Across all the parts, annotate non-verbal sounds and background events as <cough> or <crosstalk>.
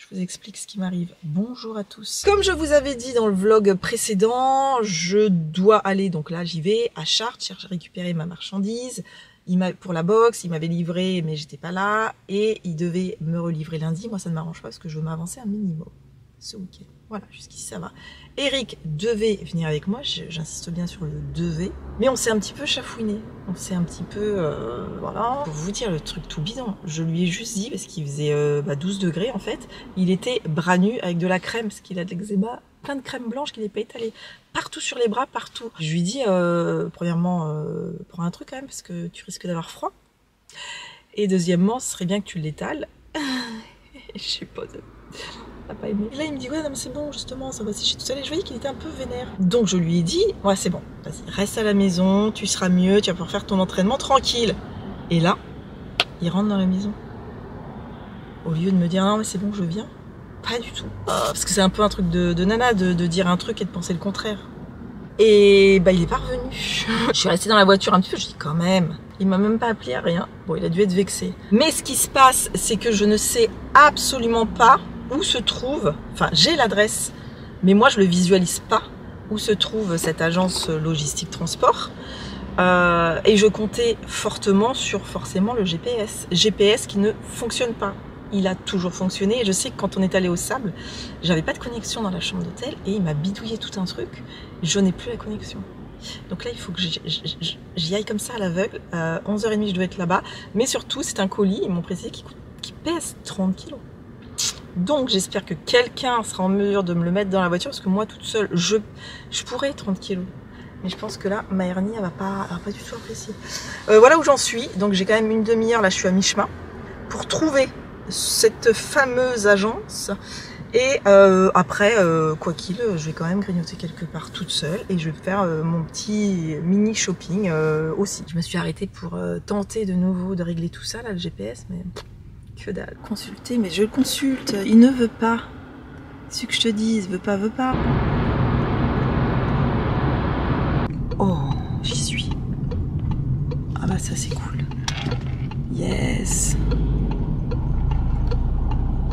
je vous explique ce qui m'arrive. Bonjour à tous. Comme je vous avais dit dans le vlog précédent, je dois aller, donc là j'y vais, à Chartres, chercher à récupérer ma marchandise. Il pour la box, il m'avait livré, mais j'étais pas là. Et il devait me relivrer lundi. Moi, ça ne m'arrange pas parce que je veux m'avancer un minimum ce week-end. Voilà, jusqu'ici ça va. Eric devait venir avec moi, j'insiste bien sur le devait, mais on s'est un petit peu chafouiné, on s'est un petit peu, euh, voilà. Pour vous dire le truc tout bidon, je lui ai juste dit, parce qu'il faisait 12 euh, bah, degrés en fait, il était bras nu avec de la crème, parce qu'il a de l'eczéma, plein de crème blanche qu'il n'est pas étalé partout sur les bras, partout. Je lui dis, euh, premièrement, prends un truc quand même, parce que tu risques d'avoir froid. Et deuxièmement, ce serait bien que tu l'étales. <laughs> Je sais pas, pas aimé. Et là, il me dit, ouais, non, mais c'est bon, justement, ça va sécher tout seul. Et je voyais qu'il était un peu vénère. Donc, je lui ai dit, ouais, c'est bon, vas-y, reste à la maison, tu seras mieux, tu vas pouvoir faire ton entraînement tranquille. Et là, il rentre dans la maison. Au lieu de me dire, non, mais c'est bon, je viens. Pas du tout. Parce que c'est un peu un truc de, nana de, dire un truc et de penser le contraire. Et bah il est pas revenu. <laughs> je suis restée dans la voiture un petit peu, je dis quand même. Il m'a même pas appelé à rien. Bon, il a dû être vexé. Mais ce qui se passe, c'est que je ne sais absolument pas où se trouve, enfin j'ai l'adresse, mais moi je le visualise pas, où se trouve cette agence logistique transport. Euh, et je comptais fortement sur forcément le GPS. GPS qui ne fonctionne pas. Il a toujours fonctionné et je sais que quand on est allé au sable, j'avais pas de connexion dans la chambre d'hôtel et il m'a bidouillé tout un truc. Je n'ai plus la connexion. Donc là, il faut que j'y aille comme ça à l'aveugle. Euh, 11h30, je dois être là-bas. Mais surtout, c'est un colis, ils m'ont précisé, qui, qui pèse 30 kilos. Donc j'espère que quelqu'un sera en mesure de me le mettre dans la voiture parce que moi toute seule, je, pourrais 30 kilos. Mais je pense que là, ma hernie, elle va pas, va pas du tout apprécier. Euh, voilà où j'en suis. Donc j'ai quand même une demi-heure, là je suis à mi-chemin, pour trouver cette fameuse agence. Et euh, après, euh, quoi qu'il, je vais quand même grignoter quelque part toute seule et je vais faire mon petit mini shopping aussi. Je me suis arrêtée pour tenter de nouveau de régler tout ça, là, le GPS, mais que dalle. Consulter, mais je le consulte. Il ne veut pas. Ce que je te dis, veut pas, veut pas. Oh, j'y suis. Ah bah ça c'est cool. Yes.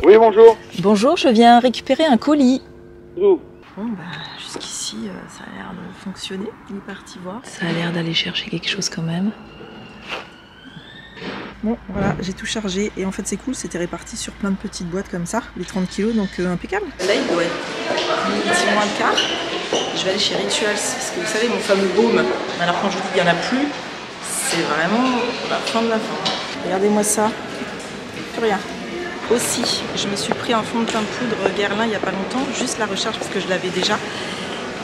Oui, bonjour. Bonjour, je viens récupérer un colis. Bon bah jusqu'ici euh, ça a l'air de fonctionner. Il est parti voir. Ça a l'air d'aller chercher quelque chose quand même. Bon, voilà, j'ai tout chargé et en fait c'est cool, c'était réparti sur plein de petites boîtes comme ça, les 30 kilos, donc euh, impeccable. Là il doit être moins le quart. Je vais aller chez Rituals, parce que vous savez, mon fameux baume, alors quand je vous dis qu'il n'y en a plus, c'est vraiment la fin de la fin. Regardez-moi ça, plus rien. Aussi, je me suis pris un fond de teint de poudre Guerlain il n'y a pas longtemps, juste la recharge parce que je l'avais déjà.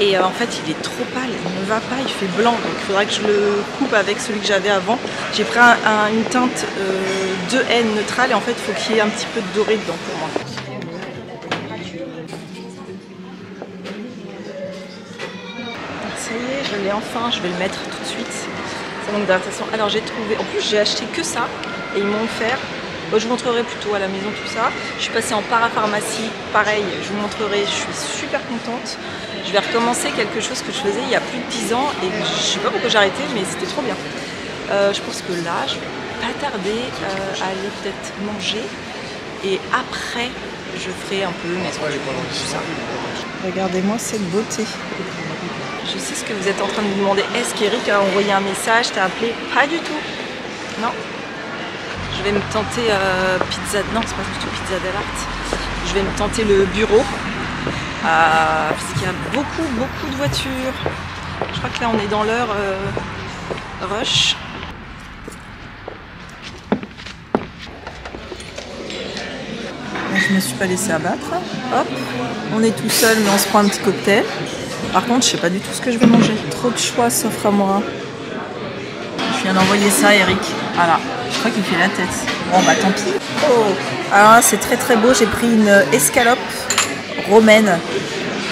Et euh, en fait, il est trop pâle, il ne va pas, il fait blanc. Donc il faudra que je le coupe avec celui que j'avais avant. J'ai pris une teinte euh, 2N neutrale et en fait, il faut qu'il y ait un petit peu de doré dedans pour moi. Ça y est, je l'ai enfin, je vais le mettre tout de suite. Ça manque d'adaptation. Alors j'ai trouvé, en plus j'ai acheté que ça et ils m'ont offert je vous montrerai plutôt à la maison tout ça. Je suis passée en parapharmacie, pareil, je vous montrerai, je suis super contente. Je vais recommencer quelque chose que je faisais il y a plus de 10 ans et je sais pas pourquoi j'ai arrêté, mais c'était trop bien. Euh, je pense que là, je vais pas tarder euh, à aller peut-être manger et après, je ferai un peu mes tout ça. Regardez-moi cette beauté. Je sais ce que vous êtes en train de vous demander. Est-ce qu'Eric a envoyé un message, t'a appelé? Pas du tout. Non, je vais me tenter euh, pizza. Non, c'est pas du tout pizza. Je vais me tenter le bureau. Euh, parce qu'il y a beaucoup, beaucoup de voitures. Je crois que là, on est dans l'heure euh, rush. Je me suis pas laissé abattre. Hop, on est tout seul, mais on se prend un petit cocktail. Par contre, je sais pas du tout ce que je vais manger. Trop de choix s'offre à moi. Je viens d'envoyer ça à Eric. Voilà. Je crois qu'il fait la tête. Bon bah tant pis. Oh Alors là c'est très très beau, j'ai pris une escalope romaine.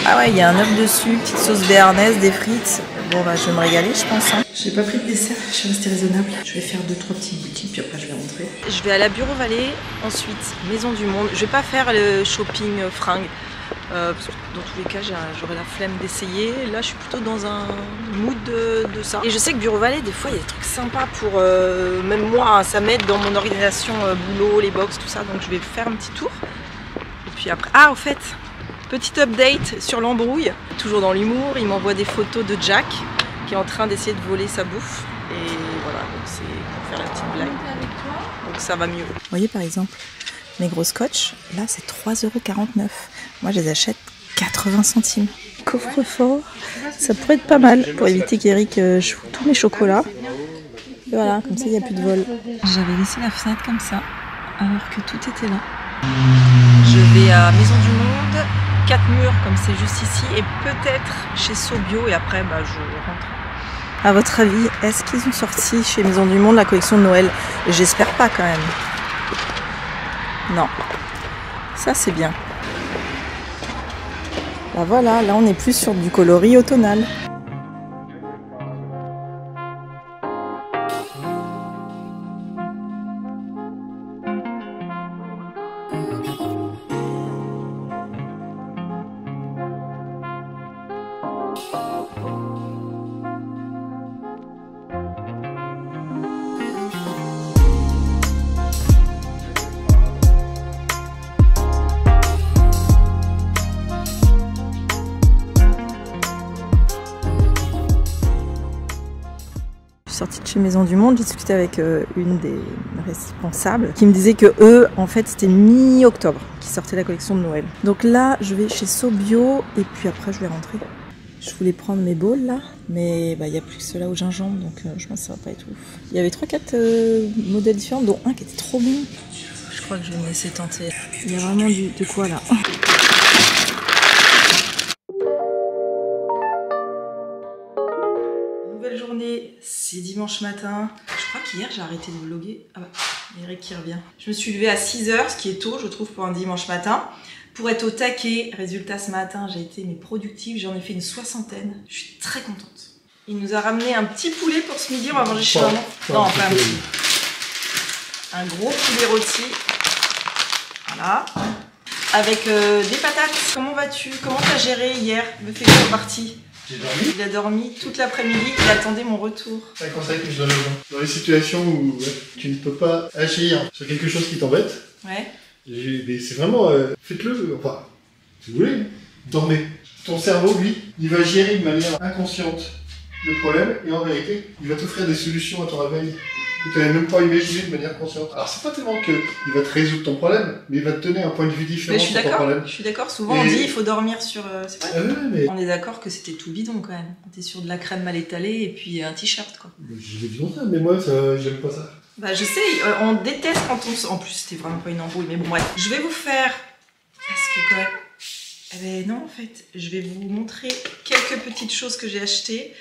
Ah ouais, il y a un œuf dessus, petite sauce béarnaise, des frites. Bon bah je vais me régaler je pense. Hein. J'ai pas pris de dessert, je suis restée raisonnable. Je vais faire deux trois petites boutiques puis après je vais rentrer. Je vais à la Bureau Vallée, ensuite Maison du Monde. Je vais pas faire le shopping euh, fringues. Euh, dans tous les cas, j'aurais la flemme d'essayer. Là, je suis plutôt dans un mood de, ça. Et je sais que Bureau Vallée, des fois, il y a des trucs sympas pour... Euh, même moi, hein, ça m'aide dans mon organisation euh, boulot, les box, tout ça. Donc je vais faire un petit tour. Et puis après... Ah, au fait, petit update sur l'embrouille. Toujours dans l'humour, il m'envoie des photos de Jack qui est en train d'essayer de voler sa bouffe. Et voilà, donc c'est pour faire la petite blague. Donc ça va mieux. Vous voyez par exemple, mes gros scotch, là c'est 3,49€. Moi je les achète 80 centimes. Coffre-fort, ça pourrait être pas mal pour éviter qu'Eric euh, joue tous mes chocolats. Et voilà, comme ça il n'y a plus de vol. J'avais laissé la fenêtre comme ça, alors que tout était là. Je vais à Maison du Monde, 4 murs comme c'est juste ici, et peut-être chez Sobio, et après bah, je rentre. À votre avis, est-ce qu'ils ont sorti chez Maison du Monde la collection de Noël? J'espère pas quand même. Non. Ça c'est bien. Bah voilà, là on est plus sur du coloris automnal. Sortie de chez Maison du Monde, j'ai discuté avec euh, une des responsables qui me disait que eux, en fait, c'était mi-octobre qui sortait la collection de Noël. Donc là, je vais chez Sobio et puis après, je vais rentrer. Je voulais prendre mes bowls là, mais bah, il n'y a plus que ceux-là au gingembre, donc euh, je pense que ça va pas être ouf. Il y avait 3-4 euh, modèles différents, dont un qui était trop bon. Je crois que je vais me laisser tenter. Il y a vraiment du, de quoi là. C'est dimanche matin. Je crois qu'hier j'ai arrêté de vlogger. Ah bah, Eric qui revient. Je me suis levée à 6h, ce qui est tôt, je trouve, pour un dimanche matin. Pour être au taquet, résultat ce matin, j'ai été mais productive, j'en ai fait une soixantaine. Je suis très contente. Il nous a ramené un petit poulet pour ce midi, on va manger chez maman. Non, pas un petit. Un gros poulet rôti. Voilà. Avec euh, des patates. Comment vas-tu? Comment t'as géré hier? Le fait que tu parti? J'ai dormi. Il a dormi toute l'après-midi, il attendait mon retour. C'est un conseil que je donne aux gens. Dans les situations où tu ne peux pas agir sur quelque chose qui t'embête, Ouais. c'est vraiment, euh, faites-le, enfin, si vous voulez, dormez. Ton cerveau, lui, il va gérer de manière inconsciente le problème, et en vérité, il va t'offrir des solutions à ton réveil que tu n'avais même pas imaginé de manière consciente. Alors c'est pas tellement qu'il va te résoudre ton problème, mais il va te donner un point de vue différent sur ton problème. Je suis d'accord. Souvent on dit il faut dormir sur. euh, c'est vrai. Ah mais On est d'accord que c'était tout bidon quand même. On était sur de la crème mal étalée et puis un t-shirt quoi. je l'ai dit longtemps, mais moi, ça, j'aime pas ça. Bah je sais, euh, on déteste quand on. En plus c'était vraiment pas une embrouille, mais bon bref. Je vais vous faire... Parce que quand même... Eh ben non en fait, je vais vous montrer quelques petites choses que j'ai achetées.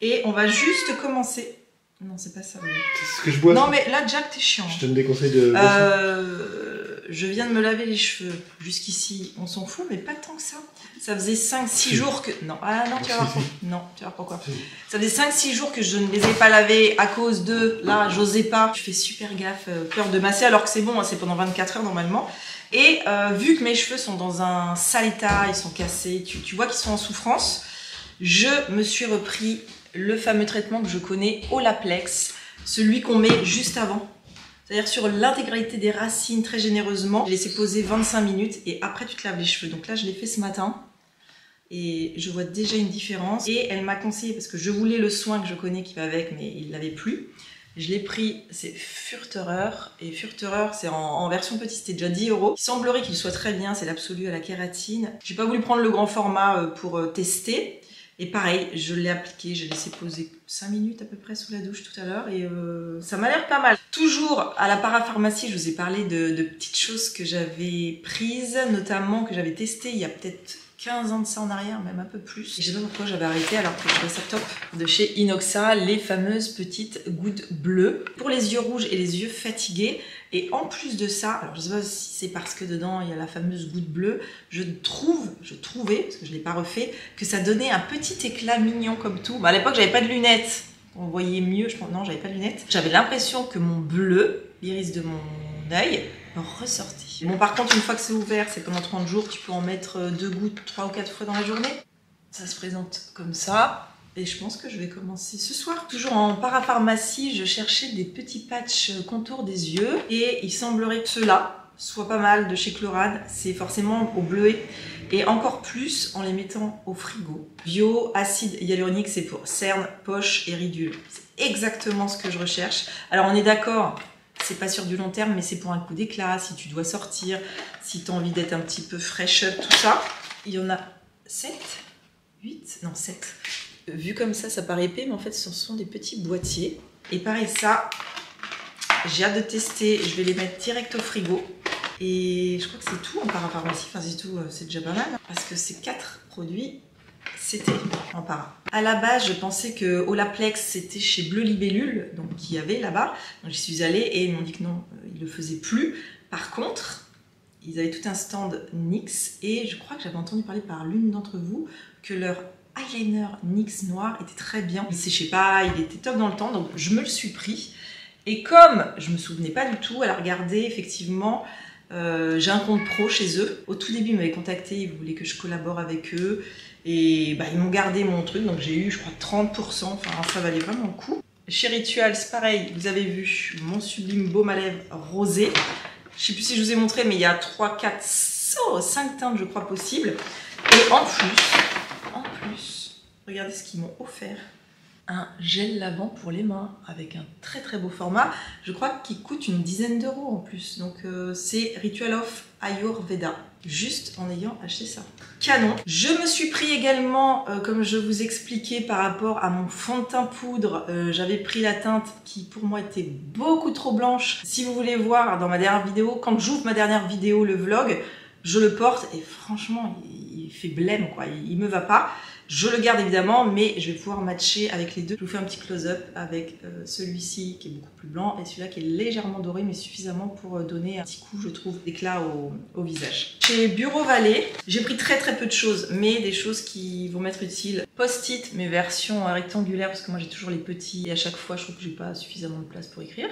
Et on va juste commencer... Non c'est pas ça. C'est ce que je bois. Non mais là Jack t'es chiant. Je donne des conseils de. Euh, je viens de me laver les cheveux. Jusqu'ici, on s'en fout, mais pas tant que ça. Ça faisait 5-6 Si. jours que. Non, ah non, tu vas voir. Non, tu vas voir pourquoi. Ça faisait 5-6 jours que je ne les ai pas lavés à cause de. Là, j'osais pas. Je fais super gaffe, euh, peur de masser, alors que c'est bon, hein, c'est pendant 24 heures normalement. Et euh, vu que mes cheveux sont dans un sale état, ils sont cassés, tu, tu vois qu'ils sont en souffrance, je me suis repris le fameux traitement que je connais, Olaplex, celui qu'on met juste avant. C'est-à-dire sur l'intégralité des racines très généreusement. J'ai laissé poser 25 minutes et après tu te laves les cheveux. Donc là je l'ai fait ce matin et je vois déjà une différence. Et elle m'a conseillé, parce que je voulais le soin que je connais qui va avec, mais il l'avait plus. Je l'ai pris, c'est Furterer. Et Furterer, c'est en, en version petite, c'était déjà 10 euros. Il semblerait qu'il soit très bien, c'est l'absolu à la kératine. J'ai pas voulu prendre le grand format euh, pour euh, tester. Et pareil, je l'ai appliqué, j'ai laissé poser 5 minutes à peu près sous la douche tout à l'heure et euh, ça m'a l'air pas mal. Toujours à la parapharmacie, je vous ai parlé de, de petites choses que j'avais prises, notamment que j'avais testées il y a peut-être 15 ans de ça en arrière, même un peu plus. Et je sais pas pourquoi j'avais arrêté alors que je trouvais ça top. De chez Inoxa, les fameuses petites gouttes bleues pour les yeux rouges et les yeux fatigués. Et en plus de ça, alors je sais pas si c'est parce que dedans il y a la fameuse goutte bleue, je trouve, je trouvais, parce que je l'ai pas refait, que ça donnait un petit éclat mignon comme tout. À l'époque j'avais pas de lunettes, on voyait mieux, je pense, non j'avais pas de lunettes. J'avais l'impression que mon bleu, l'iris de mon œil, ressortait. Bon par contre une fois que c'est ouvert, c'est pendant 30 jours, tu peux en mettre euh, deux gouttes, trois ou quatre fois dans la journée. Ça se présente comme ça. Et je pense que je vais commencer ce soir. Toujours en parapharmacie, je cherchais des petits patchs contour des yeux. Et il semblerait que ceux-là soit pas mal de chez Chlorade, c'est forcément au bleuet et encore plus en les mettant au frigo. Bio, acide hyaluronique, c'est pour cernes, poches et ridules. C'est exactement ce que je recherche. Alors on est d'accord, c'est pas sur du long terme, mais c'est pour un coup d'éclat, si tu dois sortir, si tu as envie d'être un petit peu up, tout ça. Il y en a 7, 8, non 7. Vu comme ça, ça paraît épais, mais en fait ce sont des petits boîtiers. Et pareil, ça, j'ai hâte de tester, je vais les mettre direct au frigo. Et je crois que c'est tout en parapharmacie, enfin c'est tout, euh, c'est déjà pas mal. Parce que ces quatre produits, c'était en para. À la base, je pensais que Olaplex, c'était chez Bleu Libellule, donc qui y avait là-bas. Donc j'y suis allée et ils m'ont dit que non, ils le faisaient plus. Par contre, ils avaient tout un stand NYX et je crois que j'avais entendu parler par l'une d'entre vous que leur eyeliner NYX noir était très bien. Il séchait pas, il était top dans le temps, donc je me le suis pris. Et comme je me souvenais pas du tout, elle a regardé effectivement, euh, j'ai un compte pro chez eux. Au tout début, ils m'avaient contacté, ils voulaient que je collabore avec eux. Et bah, ils m'ont gardé mon truc, donc j'ai eu, je crois, 30%. Enfin, ça valait vraiment le coup. Chez Rituals, pareil, vous avez vu mon sublime baume à lèvres rosé. Je sais plus si je vous ai montré, mais il y a 3, 4, 5 teintes, je crois, possibles. Et en plus, en plus, regardez ce qu'ils m'ont offert un gel lavant pour les mains avec un très très beau format. Je crois qu'il coûte une dizaine d'euros en plus. Donc euh, c'est Ritual of Ayurveda. Juste en ayant acheté ça. Canon. Je me suis pris également, euh, comme je vous expliquais par rapport à mon fond de teint poudre, euh, j'avais pris la teinte qui pour moi était beaucoup trop blanche. Si vous voulez voir dans ma dernière vidéo, quand j'ouvre ma dernière vidéo, le vlog, je le porte et franchement, il, fait blême quoi, il, il me va pas. Je le garde évidemment, mais je vais pouvoir matcher avec les deux. Je vous fais un petit close-up avec euh, celui-ci qui est beaucoup plus blanc et celui-là qui est légèrement doré, mais suffisamment pour euh, donner un petit coup, je trouve, d'éclat au, visage. Chez Bureau Vallée, j'ai pris très très peu de choses, mais des choses qui vont m'être utiles. Post-it, mes versions rectangulaires, parce que moi j'ai toujours les petits et à chaque fois je trouve que j'ai pas suffisamment de place pour écrire.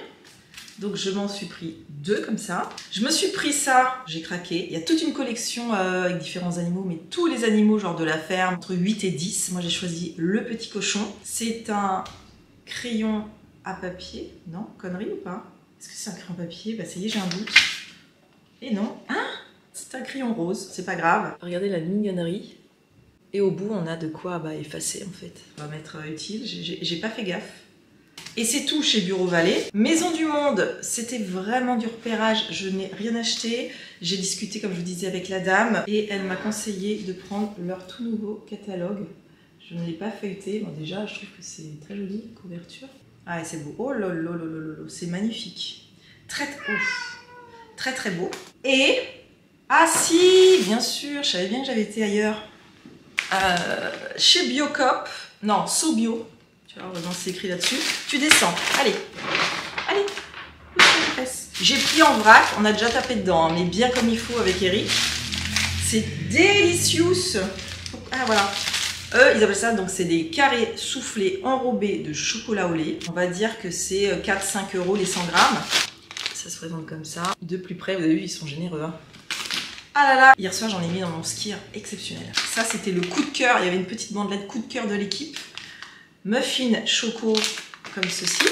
Donc je m'en suis pris deux comme ça. Je me suis pris ça, j'ai craqué. Il y a toute une collection euh, avec différents animaux, mais tous les animaux genre de la ferme, entre 8 et 10. Moi j'ai choisi le petit cochon. C'est un crayon à papier. Non Connerie ou pas? Est-ce que c'est un crayon papier? Bah ça y est, j'ai un doute. Et non. Hein C'est un crayon rose, c'est pas grave. Regardez la mignonnerie. Et au bout, on a de quoi bah, effacer en fait. On va mettre euh, utile, j'ai pas fait gaffe. Et c'est tout chez Bureau Vallée. Maison du Monde, c'était vraiment du repérage. Je n'ai rien acheté. J'ai discuté, comme je vous disais, avec la dame et elle m'a conseillé de prendre leur tout nouveau catalogue. Je ne l'ai pas feuilleté. Bon, déjà, je trouve que c'est très joli, couverture. Ah, c'est beau. Oh là là c'est magnifique. Très très beau. Et, ah si, bien sûr, je savais bien que j'avais été ailleurs. Euh, chez Biocop, non, SoBio, tu vois, c'est écrit là-dessus. Tu descends. Allez. Allez. J'ai pris en vrac. On a déjà tapé dedans, hein, mais bien comme il faut avec Eric. C'est délicieux. Ah, voilà. Eux, ils appellent ça, donc c'est des carrés soufflés enrobés de chocolat au lait. On va dire que c'est 4-5 euh, euros les 100 grammes. Ça se présente comme ça. De plus près, vous avez vu, ils sont généreux. Hein. Ah là là Hier soir, j'en ai mis dans mon skier exceptionnel. Ça, c'était le coup de cœur. Il y avait une petite bandelette coup de cœur de l'équipe muffins choco comme ceci.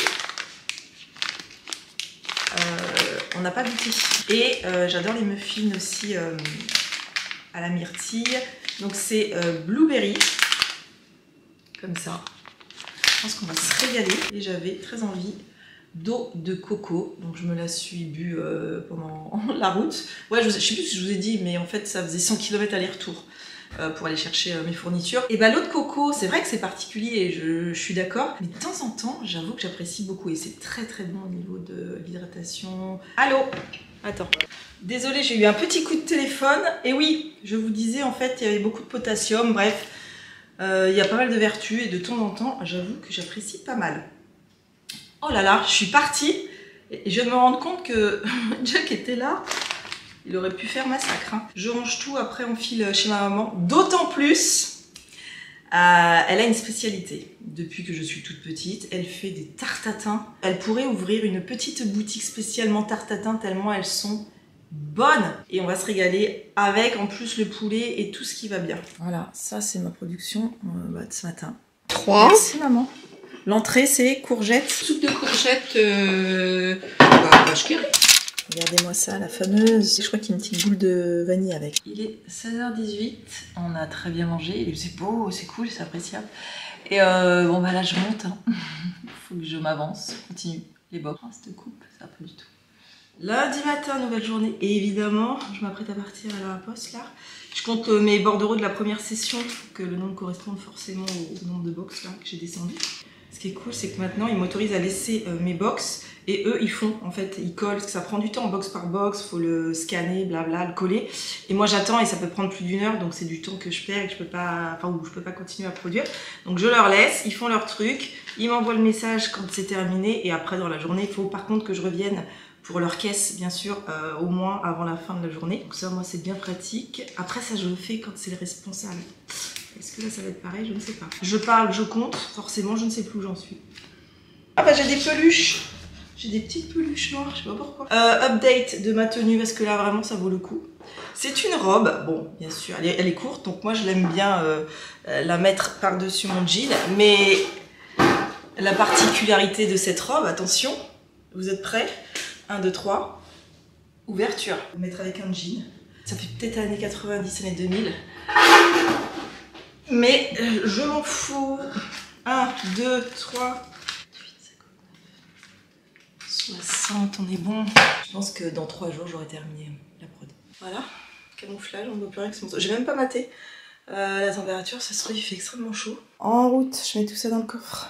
Euh, on n'a pas goûté. Et euh, j'adore les muffins aussi euh, à la myrtille. Donc c'est blueberry, comme ça. Je pense qu'on va se régaler. Et j'avais très envie d'eau de coco. Donc je me la suis bu pendant <laughs> la route. Ouais, je, je sais plus si je vous ai dit, mais en fait ça faisait 100 km aller-retour. Euh, pour aller chercher euh, mes fournitures. Et bah l'eau de coco, c'est vrai que c'est particulier, je, je, suis d'accord, mais de temps en temps, j'avoue que j'apprécie beaucoup et c'est très très bon au niveau de l'hydratation. Allô? Attends. Désolée, j'ai eu un petit coup de téléphone. Et oui, je vous disais, en fait, il y avait beaucoup de potassium, bref, euh, il y a pas mal de vertus et de temps en temps, j'avoue que j'apprécie pas mal. Oh là là, je suis partie et je me rends compte que <laughs> Jack était là il aurait pu faire massacre. Hein. Je range tout, après on file chez ma maman. D'autant plus, euh, elle a une spécialité. Depuis que je suis toute petite, elle fait des tartatins. Elle pourrait ouvrir une petite boutique spécialement tartatins tellement elles sont bonnes. Et on va se régaler avec en plus le poulet et tout ce qui va bien. Voilà, ça c'est ma production euh, bah, de ce matin. 3. Merci maman. L'entrée c'est courgettes. Soupe de courgettes euh, bah, vache Regardez-moi ça, la fameuse. Je crois qu'il y a une petite boule de vanille avec. Il est 16h18, on a très bien mangé. C'est beau, c'est cool, c'est appréciable. Et euh, bon, bah là, je monte. Hein. <laughs> Faut que je m'avance, continue les box. Oh, cette coupe, ça pas du tout. Lundi matin, nouvelle journée. Et évidemment, je m'apprête à partir à la poste là. Je compte euh, mes bordereaux de la première session, que le nombre corresponde forcément au nombre de box là que j'ai descendu. Ce qui est cool, c'est que maintenant, ils m'autorisent à laisser euh, mes box et eux, ils font, en fait, ils collent, parce que ça prend du temps, box par box, faut le scanner, blabla, le coller. Et moi, j'attends et ça peut prendre plus d'une heure, donc c'est du temps que je perds et que je peux pas, enfin, où je peux pas continuer à produire. Donc je leur laisse, ils font leur truc, ils m'envoient le message quand c'est terminé et après, dans la journée, il faut par contre que je revienne pour leur caisse, bien sûr, euh, au moins avant la fin de la journée. Donc ça, moi, c'est bien pratique. Après, ça, je le fais quand c'est le responsable. Est-ce que là, ça va être pareil? Je ne sais pas. Je parle, je compte, forcément, je ne sais plus où j'en suis. Ah bah, j'ai des peluches j'ai des petites peluches noires, je sais pas pourquoi. Euh, update de ma tenue, parce que là, vraiment, ça vaut le coup. C'est une robe, bon, bien sûr, elle est, courte, donc moi, je l'aime bien euh, euh, la mettre par-dessus mon jean. Mais la particularité de cette robe, attention, vous êtes prêts? 1, 2, 3, ouverture. Mettre avec un jean. Ça fait peut-être années 90, années 2000. Mais je m'en fous. 1, 2, 3, 60, on est bon. Je pense que dans 3 jours, j'aurai terminé la prod. Voilà, camouflage, on ne voit plus rien que mon J'ai même pas maté euh, la température, ça se trouve, il fait extrêmement chaud. En route, je mets tout ça dans le coffre.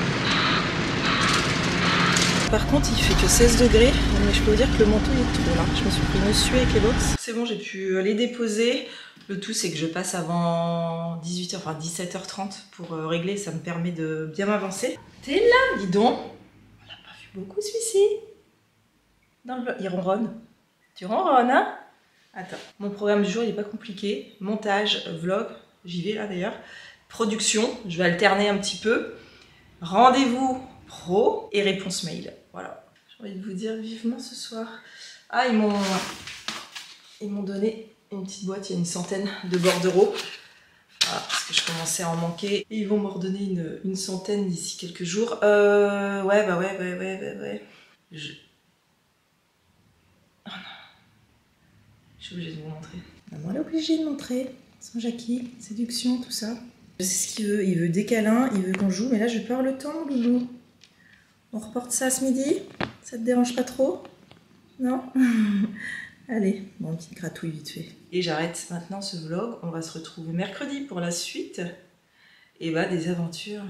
Par contre, il fait que 16 degrés, mais je peux vous dire que le manteau est trop là. Je me suis pris une suée avec les box. C'est bon, j'ai pu les déposer. Le tout, c'est que je passe avant 18h, enfin 17h30 pour euh, régler. Ça me permet de bien m'avancer. T'es là, dis donc On l'a pas vu beaucoup celui-ci dans le Il ronronne. Tu ronronnes, hein? Attends. Mon programme du jour, il n'est pas compliqué. Montage, vlog, j'y vais là d'ailleurs. Production, je vais alterner un petit peu. Rendez-vous pro et réponse mail. Voilà. J'ai envie de vous dire vivement ce soir. Ah, ils m'ont ils m'ont donné une petite boîte, il y a une centaine de bordereaux. Voilà, parce que je commençais à en manquer. Ils vont me redonner une, une centaine d'ici quelques jours. Euh, ouais, bah ouais, ouais, ouais, ouais, ouais. Je, Je suis obligée de vous montrer. Maman, elle est obligée de montrer. Sans Jackie, séduction, tout ça. Je sais ce qu'il veut. Il veut des câlins, il veut qu'on joue, mais là, je pars le temps, loulou. On reporte ça ce midi Ça te dérange pas trop? Non? <laughs> Allez, bon, petite gratouille vite fait. Et j'arrête maintenant ce vlog. On va se retrouver mercredi pour la suite. Et bah, des aventures.